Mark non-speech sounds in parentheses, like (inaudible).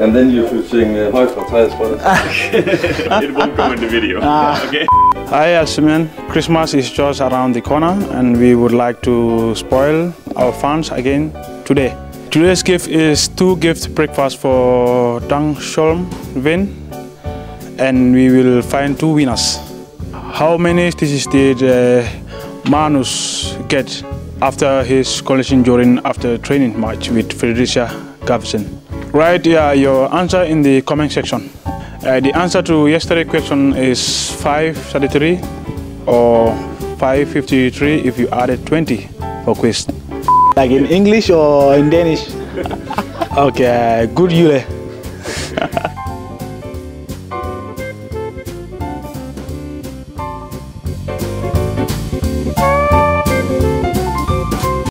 And then you should sing uh, Højt fra Thijs for. It won't go in the video. (laughs) Okay. Hi Asmin, Christmas is just around the corner and we would like to spoil our fans again today. Today's gift is two gift breakfast for Dragsholm Vin and we will find two winners. How many stitches did uh, Manus get after his collision during after training match with Fredericia Gavson? Write yeah, your answer in the comment section. Uh, the answer to yesterday's question is 533 or 553 if you added 20 for quiz. Like in English or in Danish? (laughs) Okay, good Yule. (laughs)